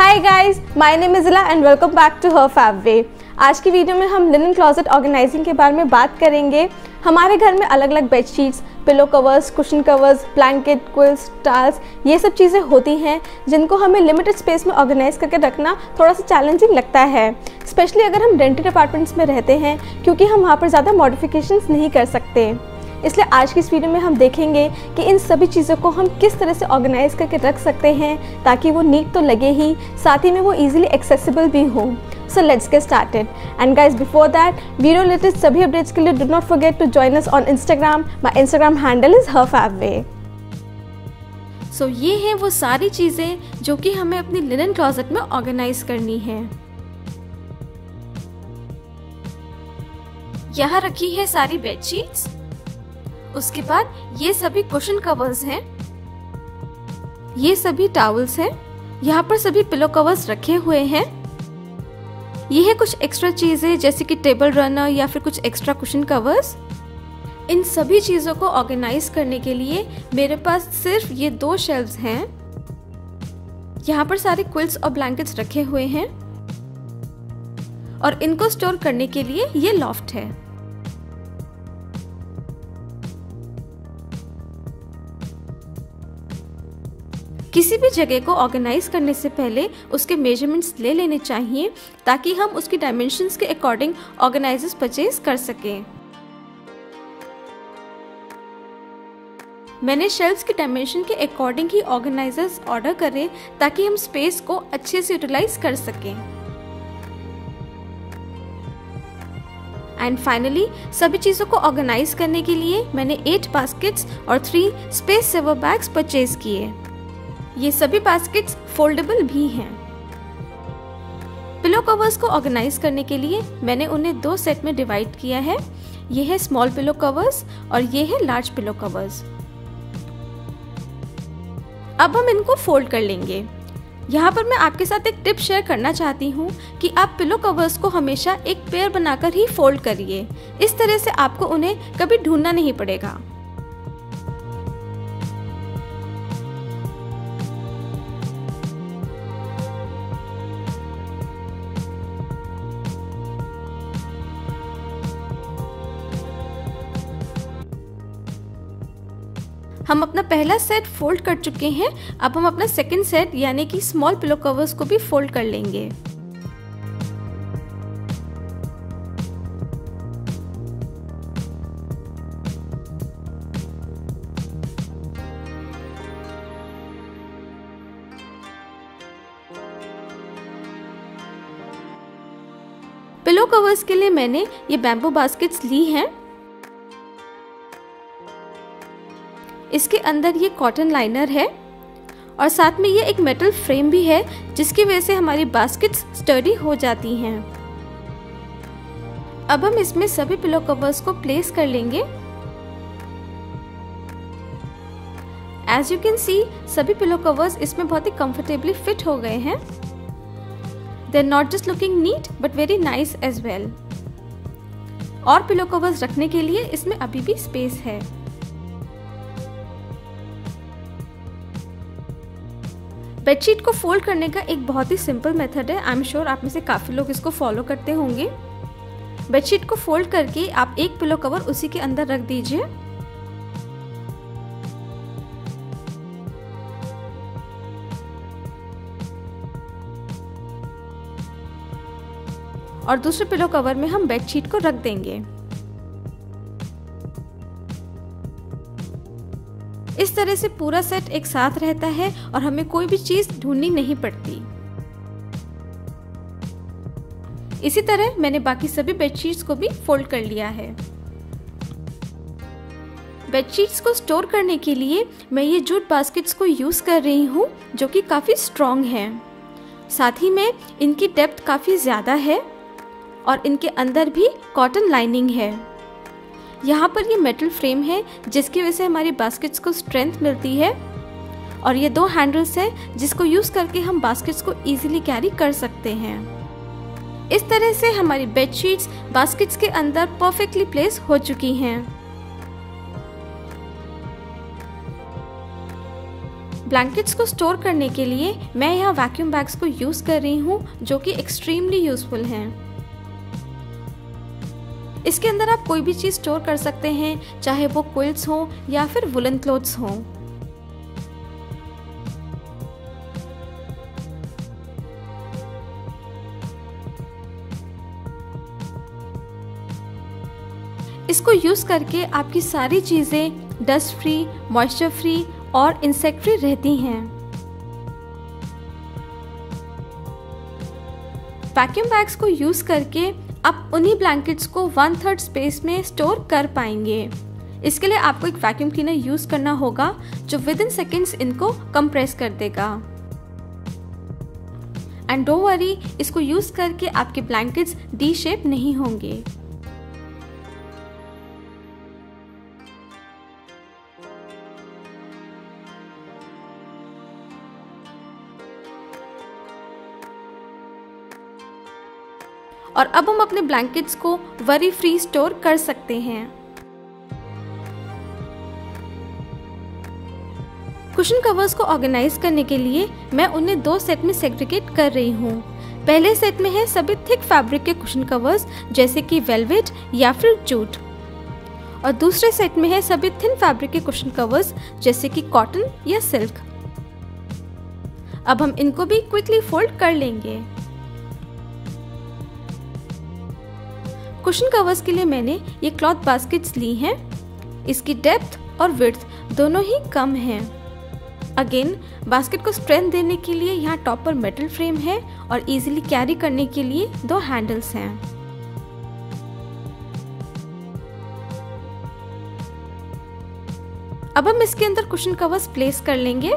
Hi guys my name is Ila and welcome back to her fab way आज की video में हम linen closet organising के बारे में बात करेंगे। हमारे घर में अलग अलग bedsheets pillow covers cushion covers blanket quilts towels ये सब चीज़ें होती हैं, जिनको हमें लिमिटेड स्पेस में ऑर्गेनाइज करके रखना थोड़ा सा चैलेंजिंग लगता है। स्पेशली अगर हम रेंटेड अपार्टमेंट्स में रहते हैं, क्योंकि हम वहाँ पर ज़्यादा मॉडिफिकेशंस नहीं कर सकते। इसलिए आज की इस वीडियो में हम देखेंगे कि इन सभी चीज़ों को हम किस तरह से ऑर्गेनाइज करके रख सकते हैं ताकि वो नीट तो लगे ही, साथ ही में वो इजीली एक्सेसिबल भी हो। So let's get started and guys before that video latest सभी अपडेट्स के लिए do not forget to join us on Instagram my Instagram handle is her fav way सो ये हैं वो सारी चीज़ें जो कि हमें अपनी लिनन क्लॉजेट में ऑर्गेनाइज करनी है। यहाँ रखी है सारी बेडशीट्स उसके बाद ये सभी कुशन कवर्स हैं। ये सभी टावल्स हैं। यहाँ पर सभी पिलो कवर्स रखे हुए हैं। ये है कुछ एक्स्ट्रा चीज़ें, जैसे कि टेबल रनर या फिर कुछ एक्स्ट्रा कुशन कवर्स इन सभी चीज़ों को ऑर्गेनाइज करने के लिए मेरे पास सिर्फ़ ये दो शेल्व्स हैं। यहाँ पर सारे क्विल्स और ब्लैंकेट्स रखे हुए हैं। और इनको स्टोर करने के लिए ये लॉफ्ट है। किसी भी जगह को ऑर्गेनाइज करने से पहले उसके मेजरमेंट्स ले लेने चाहिए, ताकि हम उसकी डायमेंशंस के अकॉर्डिंग ऑर्गेनाइजर्स परचेज कर सकें। मैंने शेल्फ्स के डायमेंशन के अकॉर्डिंग ही ऑर्गेनाइजर्स ऑर्डर करें, ताकि हम स्पेस को अच्छे से यूटिलाइज कर सकें। एंड फाइनली सभी चीज़ों को ऑर्गेनाइज करने के लिए मैंने एट बास्केट्स और three space saver bags purchase किए। ये सभी बास्केट्स फोल्डेबल भी हैं। पिलो कवर्स को ऑर्गेनाइज करने के लिए मैंने उन्हें दो सेट में डिवाइड किया है। ये है स्मॉल पिलो कवर्स और ये है लार्ज पिलो कवर्स अब हम इनको फोल्ड कर लेंगे। यहाँ पर मैं आपके साथ एक टिप शेयर करना चाहती हूँ कि आप पिलो कवर्स को हमेशा एक पेयर बनाकर ही फोल्ड करिए। इस तरह से आपको उन्हें कभी ढूंढना नहीं पड़ेगा। हम अपना पहला सेट फोल्ड कर चुके हैं। अब हम अपना सेकेंड सेट यानी कि स्मॉल पिलो कवर्स को भी फोल्ड कर लेंगे। पिलो कवर्स के लिए मैंने ये बैम्बू बास्केट्स ली हैं। इसके अंदर ये कॉटन लाइनर है और साथ में ये एक मेटल फ्रेम भी है, जिसकी वजह से हमारी बास्केट्स स्टडी हो जाती हैं। अब हम इसमें सभी पिलो कवर्स को प्लेस कर लेंगे। एज यू कैन सी सभी पिलो कवर्स इसमें बहुत ही कंफर्टेबली फिट हो गए हैं। They are not just looking neat but very nice as well और पिलो कवर्स रखने के लिए इसमें अभी भी स्पेस है। बेडशीट को फोल्ड करने का एक बहुत ही सिंपल मेथड है। आई एम श्योर आप में से काफ़ी लोग इसको फॉलो करते होंगे। बेडशीट को फोल्ड करके आप एक पिलो कवर उसी के अंदर रख दीजिए। और दूसरे पिलो कवर में हम बेडशीट को रख देंगे। तरह से पूरा सेट एक साथ रहता है और हमें कोई भी चीज़ ढूंढनी नहीं पड़ती। इसी तरह मैंने बाकी सभी बेडशीट्स को भी फोल्ड कर लिया है। बेडशीट्स को स्टोर करने के लिए मैं ये जूट बास्केट्स को यूज़ कर रही हूँ, जो कि काफ़ी स्ट्रॉन्ग हैं। साथ ही में इनकी डेप्थ काफ़ी ज़्यादा है और इनके अंदर भी कॉटन लाइनिंग है। यहाँ पर ये मेटल फ्रेम है, जिसकी वजह से हमारी बास्केट्स को स्ट्रेंथ मिलती है। और ये दो हैंडल्स है, जिसको यूज़ करके हम बास्केट्स को इजीली कैरी कर सकते हैं। इस तरह से हमारी बेडशीट्स बास्केट्स के अंदर परफेक्टली प्लेस हो चुकी हैं। ब्लैंकेट्स को स्टोर करने के लिए मैं यहाँ वैक्यूम बैग्स को यूज़ कर रही हूँ, जो कि एक्सट्रीमली यूज़फुल हैं। इसके अंदर आप कोई भी चीज़ स्टोर कर सकते हैं, चाहे वो क्विल्स हो या फिर वुलन क्लोथ्स हों। इसको यूज़ करके आपकी सारी चीज़ें डस्ट फ्री मॉइस्चर फ्री और इंसेक्ट फ्री रहती हैं। वैक्यूम बैग्स को यूज़ करके आप उन्हीं ब्लैंकेट्स को वन थर्ड स्पेस में स्टोर कर पाएँगे। इसके लिए आपको एक वैक्यूम क्लीनर यूज़ करना होगा, जो विद इन सेकेंड्स इनको कंप्रेस कर देगा। एंड डो वरी इसको यूज़ करके आपके ब्लैंकेट्स डी शेप नहीं होंगे। और अब हम अपने ब्लैंकेट्स को वरी फ्री स्टोर कर सकते हैं। कुशन कवर्स को ऑर्गेनाइज करने के लिए मैं उन्हें दो सेट में सेग्रीगेट कर रही हूँ। पहले सेट में है सभी थिक फैब्रिक के कुशन कवर्स जैसे कि वेलवेट या फिर जूट और दूसरे सेट में है सभी थिन फैब्रिक के कुशन कवर्स जैसे कि कॉटन या सिल्क अब हम इनको भी क्विकली फोल्ड कर लेंगे। कुशन कवर्स के लिए मैंने ये क्लॉथ बास्केट्स ली हैं। इसकी डेप्थ और विड्थ दोनों ही कम हैं। अगेन, बास्केट को स्ट्रेंथ देने के लिए यहाँ टॉप पर मेटल फ्रेम है और इजीली कैरी करने के लिए दो हैंडल्स हैं। अब हम इसके अंदर कुशन कवर्स प्लेस कर लेंगे।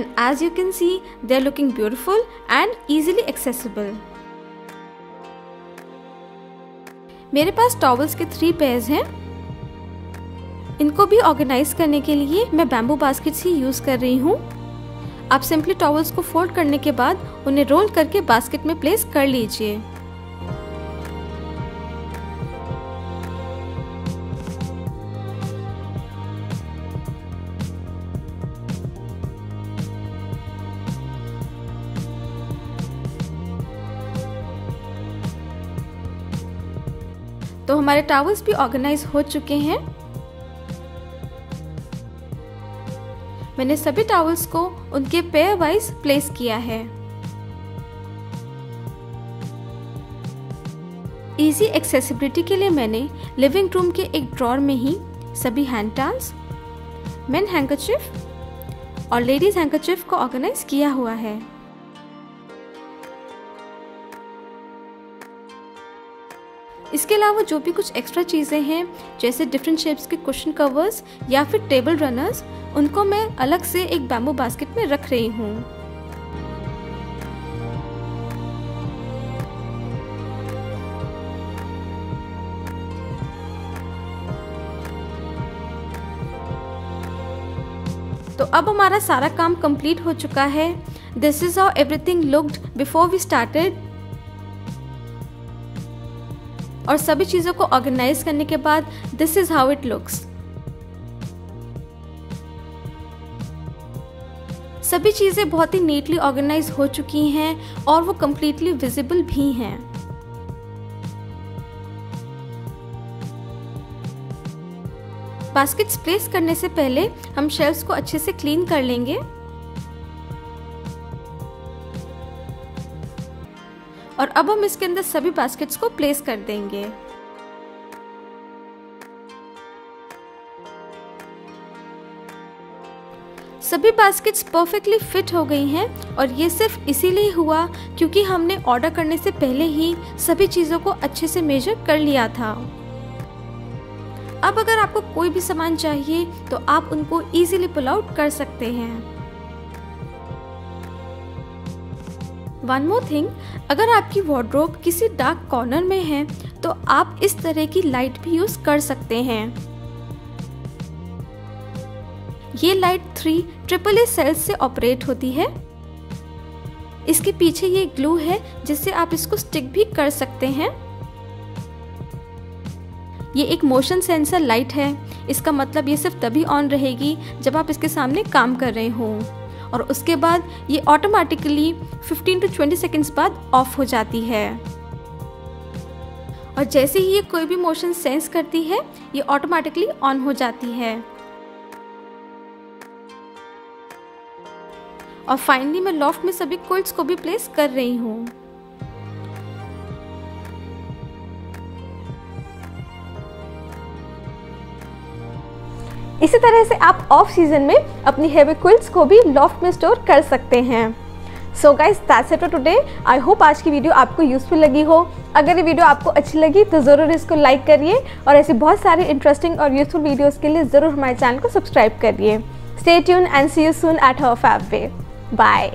And as you can see they are looking beautiful and easily accessible. मेरे पास टॉवल्स के थ्री पेयर्स हैं। इनको भी ऑर्गेनाइज करने के लिए मैं बैम्बू बास्केट्स ही यूज़ कर रही हूँ। आप सिंपली टॉवल्स को फोल्ड करने के बाद उन्हें रोल करके बास्केट में प्लेस कर लीजिए। तो हमारे टावल्स भी ऑर्गेनाइज हो चुके हैं। मैंने सभी टावल्स को उनके पेयर वाइज प्लेस किया है। इजी एक्सेसिबिलिटी के लिए मैंने लिविंग रूम के एक ड्रॉर में ही सभी हैंड टाल्स मेन हैंकरचिफ और लेडीज़ हैंकरचिफ को ऑर्गेनाइज किया हुआ है। इसके अलावा जो भी कुछ एक्स्ट्रा चीज़ें हैं, जैसे डिफरेंट शेप्स के क्वेश्चन कवर्स या फिर टेबल रनर्स उनको मैं अलग से एक बैम्बू बास्केट में रख रही हूँ। तो अब हमारा सारा काम कंप्लीट हो चुका है। This is how everything looked before we started और सभी चीज़ों को ऑर्गेनाइज करने के बाद this is how it looks सभी चीज़ें बहुत ही नीटली ऑर्गेनाइज हो चुकी हैं और वो कम्प्लीटली विजिबल भी हैं। बास्केट्स प्लेस करने से पहले हम शेल्फ्स को अच्छे से क्लीन कर लेंगे। और अब हम इसके अंदर सभी बास्केट्स को प्लेस कर देंगे। सभी बास्केट्स परफेक्टली फिट हो गई हैं और ये सिर्फ़ इसीलिए हुआ क्योंकि हमने ऑर्डर करने से पहले ही सभी चीज़ों को अच्छे से मेजर कर लिया था। अब अगर आपको कोई भी सामान चाहिए तो आप उनको इजीली पुल आउट कर सकते हैं। वन मोर थिंग अगर आपकी वार्ड्रोब किसी डार्क कॉर्नर में है तो आप इस तरह की लाइट भी यूज़ कर सकते हैं। ये light three triple A cells से ऑपरेट होती है। इसके पीछे ये ग्लू है, जिससे आप इसको स्टिक भी कर सकते हैं। ये एक मोशन सेंसर लाइट है। इसका मतलब ये सिर्फ़ तभी ऑन रहेगी जब आप इसके सामने काम कर रहे हो। और उसके बाद ये ऑटोमेटिकली 15 टू 20 सेकेंड्स बाद ऑफ़ हो जाती है। और जैसे ही ये कोई भी मोशन सेंस करती है, ये ऑटोमेटिकली ऑन हो जाती है। और फाइनली मैं लॉफ्ट में सभी कोल्ड्स को भी प्लेस कर रही हूँ। इसी तरह से आप ऑफ़ सीज़न में अपनी हेवी क्विल्स को भी लॉफ्ट में स्टोर कर सकते हैं। So guys that's it today I hope आज की वीडियो आपको यूजफुल लगी हो। अगर ये वीडियो आपको अच्छी लगी तो ज़रूर इसको लाइक करिए और ऐसे बहुत सारी इंटरेस्टिंग और यूजफुल वीडियोस के लिए ज़रूर हमारे चैनल को सब्सक्राइब करिए। Stay tune and see you soon at her fab way bye